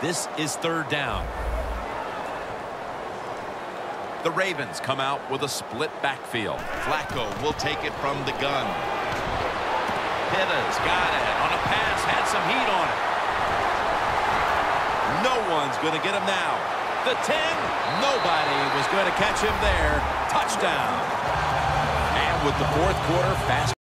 This is third down. The Ravens come out with a split backfield. Flacco will take it from the gun. Pitta's got it on a pass, had some heat on it. No one's going to get him now. The 10, nobody was going to catch him there. Touchdown. And with the fourth quarter fast